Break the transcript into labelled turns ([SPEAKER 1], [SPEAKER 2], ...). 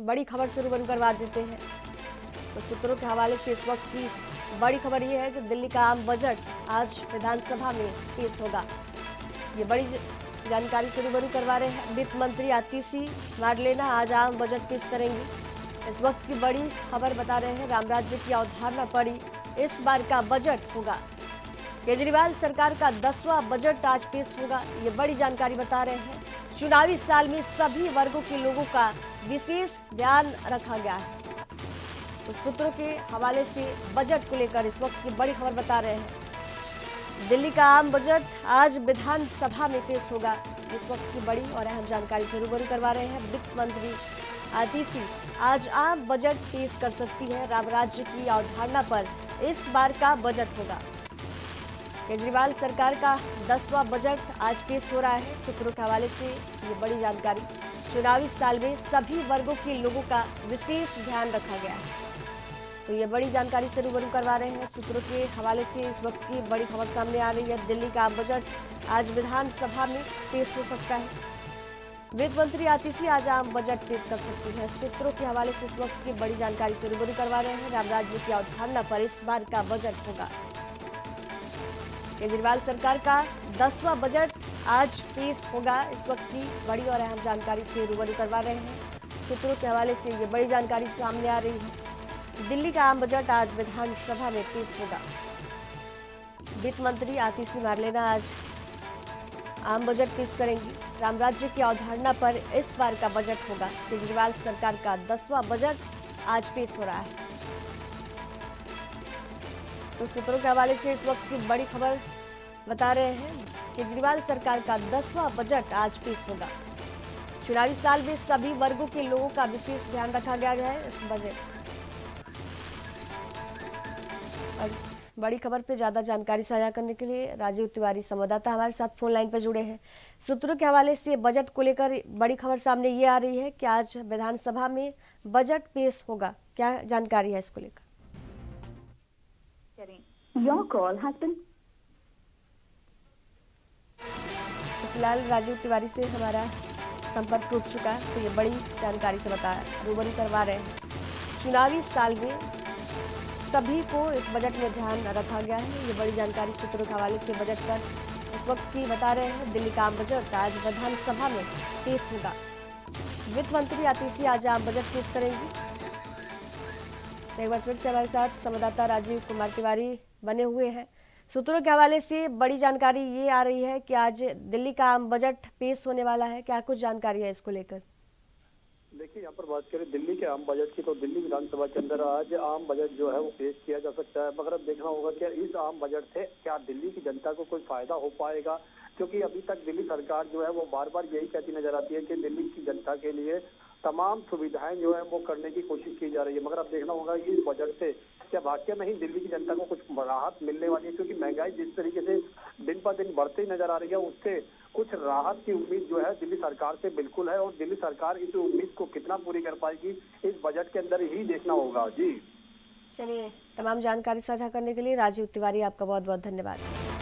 [SPEAKER 1] बड़ी खबर रूबरू करवा देते हैं। तो सूत्रों के हवाले से इस वक्त की बड़ी खबर यह है कि दिल्ली का आम बजट आज विधानसभा में पेश होगा। ये बड़ी जानकारी से रूबरू करवा रहे हैं। वित्त मंत्री आतिशी मारलेना आज आम बजट पेश करेंगी। इस वक्त की बड़ी खबर बता रहे हैं, राम राज्य की अवधारणा पड़ी, इस बार का बजट होगा। केजरीवाल सरकार का दसवां बजट आज पेश होगा, ये बड़ी जानकारी बता रहे हैं। चुनावी साल में सभी वर्गों के लोगों का विशेष ध्यान रखा गया है। तो सूत्रों के हवाले से बजट को लेकर इस वक्त की बड़ी खबर बता रहे हैं। दिल्ली का आम बजट आज विधानसभा में पेश होगा। इस वक्त की बड़ी और अहम जानकारी से रूबरू करवा रहे हैं वित्त मंत्री आतिशी आज आम बजट पेश कर सकती है। राम राज्य की अवधारणा पर इस बार का बजट होगा। केजरीवाल सरकार का दसवां बजट आज पेश हो रहा है। सूत्रों के हवाले से ये बड़ी जानकारी। चुनावी साल में सभी वर्गों के लोगों का विशेष ध्यान रखा गया है। तो ये बड़ी जानकारी से रूबरू करवा रहे हैं सूत्रों के हवाले से। इस वक्त की बड़ी खबर सामने आ रही है। दिल्ली का बजट आज विधानसभा में पेश हो सकता है। वित्त मंत्री आतिशी आज आम बजट पेश कर सकती है। सूत्रों के हवाले से इस वक्त की बड़ी जानकारी से रूबरू करवा रहे हैं। राम राज्य की अवधारणा पर इस बार का बजट होगा। केजरीवाल सरकार का दसवां बजट आज पेश होगा। इस वक्त की बड़ी और अहम जानकारी से रूबरू करवा रहे हैं। सूत्रों के हवाले से ये बड़ी जानकारी सामने आ रही है। दिल्ली का आम बजट आज विधानसभा में पेश होगा। वित्त मंत्री आतिशी मारलेना आज आम बजट पेश करेंगी। राम राज्य की अवधारणा पर इस बार का बजट होगा। केजरीवाल सरकार का दसवां बजट आज पेश हो रहा है। तो सूत्रों के हवाले से इस वक्त की बड़ी खबर बता रहे हैं केजरीवाल सरकार का दसवां बजट आज पेश होगा। चुनावी साल में सभी वर्गों के लोगों का विशेष ध्यान रखा गया है इस बजट। बड़ी खबर पे ज़्यादा जानकारी साझा करने के लिए राजीव तिवारी संवाददाता हमारे साथ फ़ोन लाइन पर जुड़े हैं। सूत्रों के हवाले से बजट को लेकर बड़ी खबर सामने ये आ रही है कि आज विधानसभा में बजट पेश होगा। क्या जानकारी है इसको लेकर?
[SPEAKER 2] Call has been
[SPEAKER 1] तो फ़िलहाल राजीव तिवारी से हमारा संपर्क टूट चुका है तो ये बड़ी जानकारी से बता रूबरू करवा रहे चुनावी साल में सभी को इस बजट में ध्यान रखा गया है। ये बड़ी जानकारी सूत्रों के हवाले से बजट पर इस वक्त की बता रहे हैं। दिल्ली का आम बजट आज विधानसभा में पेश होगा। वित्त मंत्री आतिशी आज आम बजट पेश करेंगी। तो एक बार फिर से हमारे साथ संवाददाता राजीव कुमार तिवारी बने हुए हैं। सूत्रों के हवाले से बड़ी जानकारी ये आ रही है कि आज दिल्ली का आम बजट पेश होने वाला है। क्या कुछ जानकारी है इसको लेकर?
[SPEAKER 3] देखिए, यहाँ पर बात करें दिल्ली के आम बजट की तो दिल्ली विधानसभा के अंदर आज आम बजट जो है वो पेश किया जा सकता है। मगर अब देखना होगा कि इस आम बजट से क्या दिल्ली की जनता को कोई फ़ायदा हो पाएगा? क्योंकि अभी तक दिल्ली सरकार जो है वो बार बार यही कहती नज़र आती है कि दिल्ली की जनता के लिए तमाम सुविधाएँ जो है वो करने की कोशिश की जा रही है। मगर अब देखना होगा कि इस बजट से क्या वाक्य में ही दिल्ली की जनता को कुछ राहत मिलने वाली है? क्योंकि महँगाई जिस तरीके से दिन पर दिन बढ़ते नज़र आ रही है, उससे कुछ राहत की उम्मीद जो है दिल्ली सरकार से बिल्कुल है। और दिल्ली सरकार इस उम्मीद को कितना पूरी कर पाएगी, इस बजट के अंदर ही देखना होगा। जी।
[SPEAKER 1] चलिए, तमाम जानकारी साझा करने के लिए राजीव तिवारी, आपका बहुत बहुत धन्यवाद।